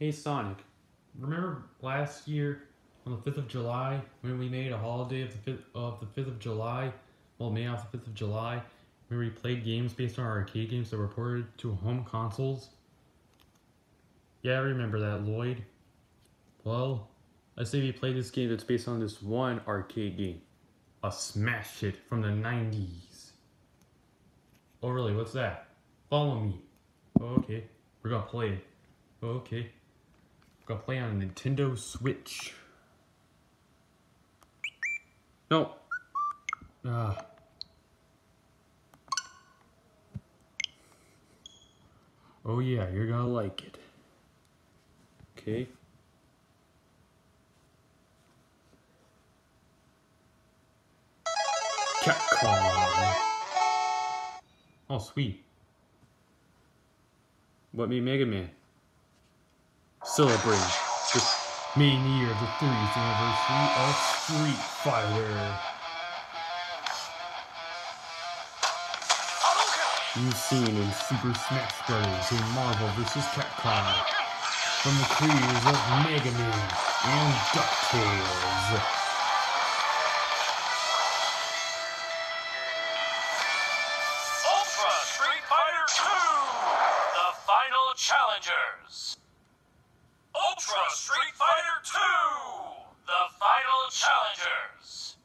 Hey Sonic, remember last year on the 5th of July when we made a holiday of the 5th of the 5th of July? Well, May off the 5th of July, where we played games based on our arcade games that were ported to home consoles? Yeah, I remember that, Lloyd. Well, I say we play this game that's based on this one arcade game. A smash hit from the 90s. Oh really, what's that? Follow me. Okay, we're gonna play it. Okay. Gonna play on a Nintendo Switch. No. Ah. Oh yeah, you're gonna like it. Okay. Capcom. Oh, sweet. What me Mega Man? Celebrate the main year of the 30th anniversary of Street Fighter. You've seen in Super Smash Bros. in Marvel vs. Capcom from the creators of Mega Man and DuckTales. Ultra Street Fighter 2! The final challengers! Ultra Street Fighter 2! The final challengers!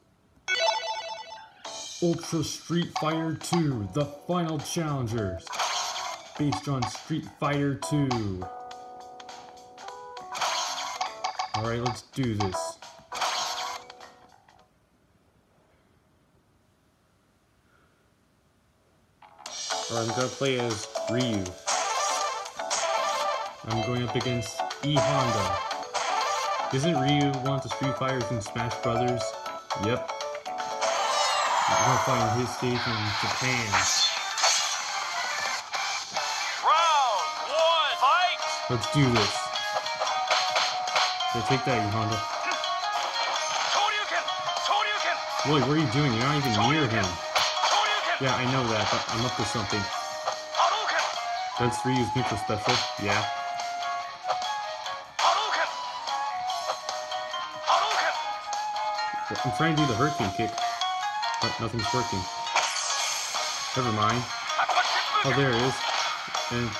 Ultra Street Fighter 2, the final challengers, based on Street Fighter 2. Alright, let's do this. I'm gonna play as Ryu. I'm going up against E Honda. Isn't Ryu one of the Street Fighters in Smash Brothers? Yep. We're gonna find his stage in Japan. Round 1, fight! Let's do this. So take that, you Honda. Lloyd, what are you doing? You're not even near him. Yeah, I know that, but I'm up to something. That's Ryu's neutral special. Yeah. I'm trying to do the hurricane kick, but nothing's working. Never mind. Oh, there it is. And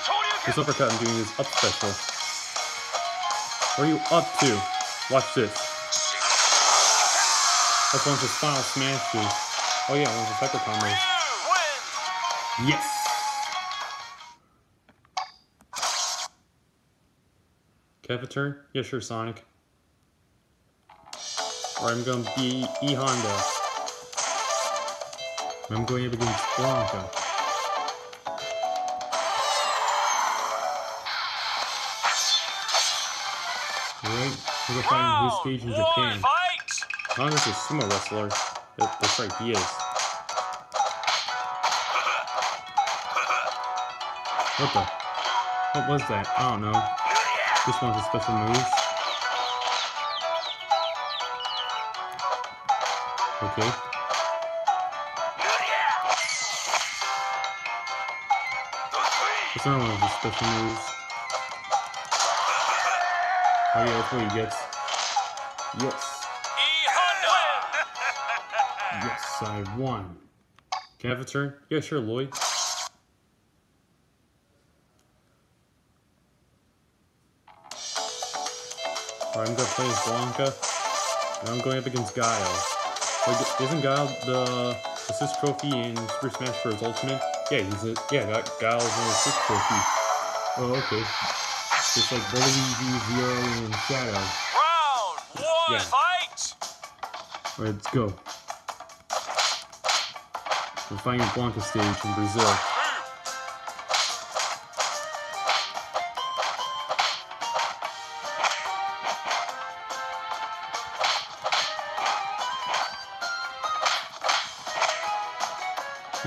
this uppercut I'm doing is up special. What are you up to? Watch this. That's one of his final smashes. Oh yeah, one of his hyper combos. Yes! Can I have a turn? Yeah, sure, Sonic. Or I'm gonna be E Honda. I'm going up against Blanka. Alright, we're gonna find his stage in Japan. fight! Oh, Honda's a sumo wrestler. That- That's right, he is. What the? What was that? I don't know. This one's a special move. Okay. That's not one of his special moves. Oh yeah, that's what he gets. Yes. Yes, I won. Can I have a turn? Yeah, sure, Lloyd. Alright, I'm gonna play as Blanka. And I'm going up against Guile. Like, isn't Guile the assist trophy in Super Smash Bros. Ultimate? Yeah, he's a yeah, Gu- Guile's an assist trophy. Oh, okay. Just like Luigi, Zero, and Shadow. Round one, Yeah. fight! Alright, let's go. We're finding Blanka stage in Brazil.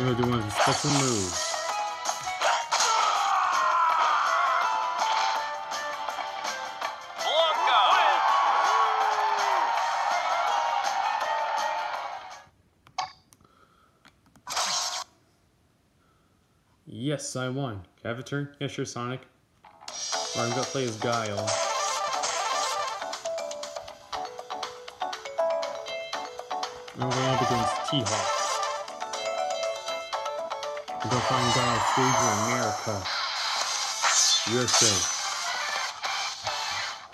I'm gonna do one of his special moves. Yes, I won. Can I have a turn? Yeah, sure, Sonic. Or I'm gonna play as Guile. I'm going up against T-Hawk. Gonna find stage in America. USA.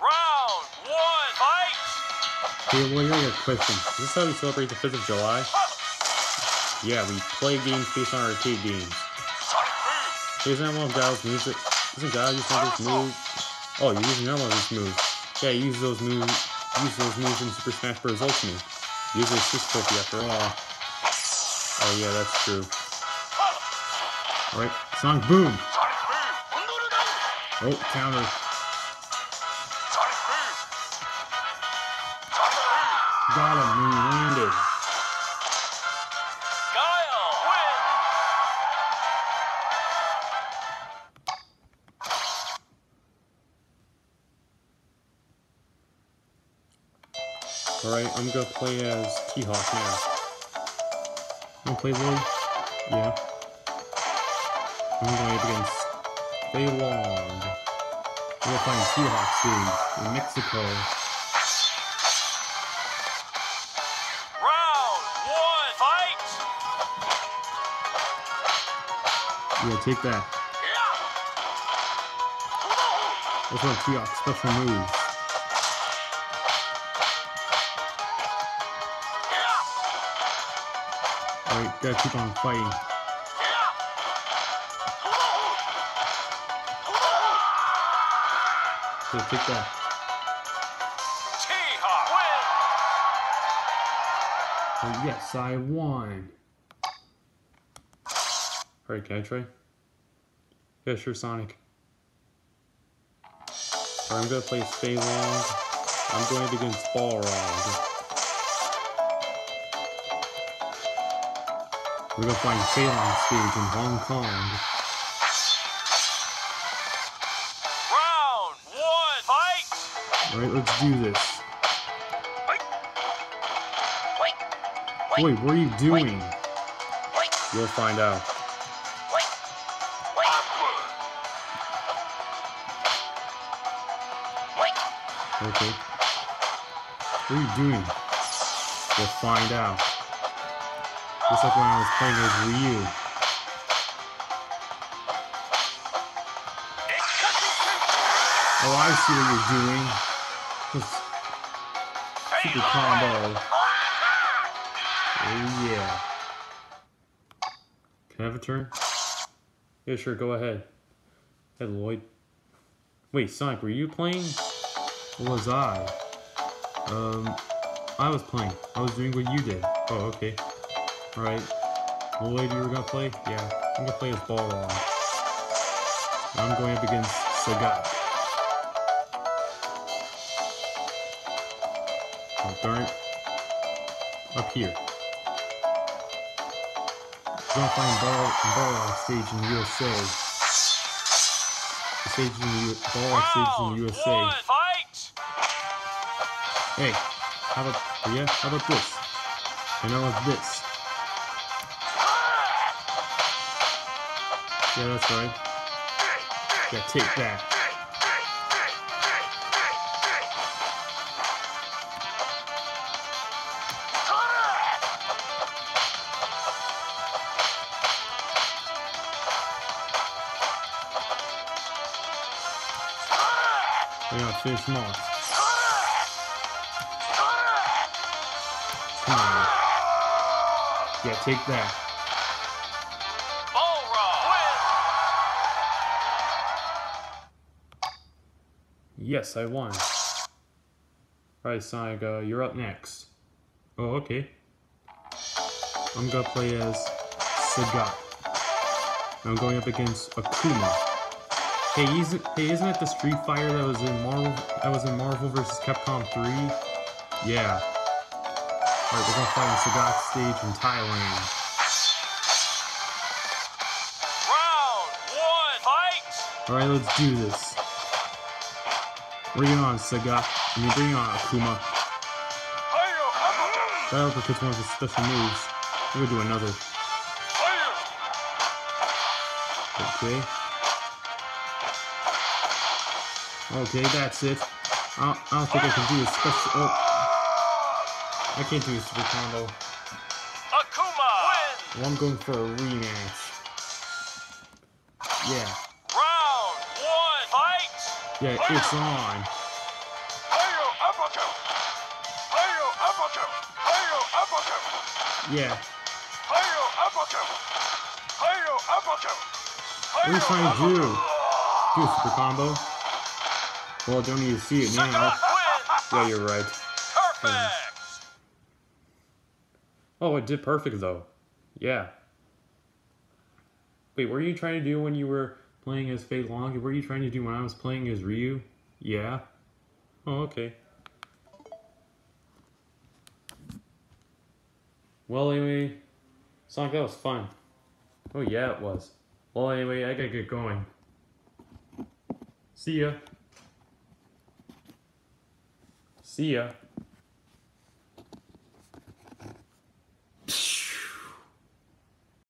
Round one, fight! Hey, well, a question. Is this how we celebrate the 5th of July? Yeah, we play games based on arcade games. Isn't that one of Guile's moves? Isn't Guile using of those? Oh, you're using another one of these moves. Yeah, he uses those moves. Use those moves in Super Smash Bros. Ultimate. Use a assist trophy after all. Oh yeah, that's true. Alright, Song Boom! Sonic boom! Undorugan! Oh, counter. Got him, he landed. Alright, I'm gonna play as T-Hawk now. Wanna play Lloyd? Yeah. I'm going against Fei Long. We're gonna find T-Hawk in Mexico. Round one, fight! Yeah, take that. That's one of T-Hawk's special moves. Alright, gotta keep on fighting. So take that. T-Hawk win! Oh yes, I won. Alright, can I try? Yeah, sure, Sonic. Alright, I'm gonna play Long. I'm going against Balrog. We're gonna find Long stage in Hong Kong. Alright, let's do this. Wait. What are you doing? You'll find out. Okay. What are you doing? We'll find out. Just like when I was playing as Ryu. Oh, I see what you're doing. Just super combo. Oh yeah. Can I have a turn? Yeah, sure, go ahead. Hey, Lloyd. Wait, Sonic, were you playing? Or was I? Um, I was playing. I was doing what you did. Oh, okay. Alright. Lloyd, you were gonna play? Yeah. I'm gonna play as Balrog. I'm going up against Sagat. Oh, it. Up here. We're gonna find Ball Balrog stage in the USA. The stage in the U Balrog stage in the oh, USA. one, fight! Hey, how about yeah? How about this? And how about this? Yeah, that's right. Yeah, take that. We gotta finish them off. Come on. Yeah, take that. Yes, I won. Alright, Sonic, uh, you're up next. Oh, okay. I'm gonna play as Sagat. I'm going up against Akuma. Hey, isn't hey, isn't it the Street Fighter that was in Marvel that was in Marvel vs. Capcom 3? Yeah. Alright, we're gonna fight in Sagat stage in Thailand. Round one, fight! Alright, let's do this. Bring it on, Sagat. I mean, bring it on, Akuma. That uppercut's one of his special moves. We're gonna do another. Okay. Okay, that's it. I don't, I don't think I can do a special. Oh, I can't do a super combo. Akuma wins. Well, I'm going for a rematch. Yeah, Round one. Fight. yeah, it's on. Yeah, Hayo uppercut. Hayo uppercut. what are you trying to do? Do a super combo? Well, I don't need to see it now. Yeah, you're right. Perfect. Oh, it did perfect though. Yeah. Wait, what were you trying to do when you were playing as Fei Long? What were you trying to do when I was playing as Ryu? Yeah. Oh, okay. Well, anyway, Sonic, that was fun. Oh, yeah, it was. Well, anyway, I gotta get going. See ya. See ya.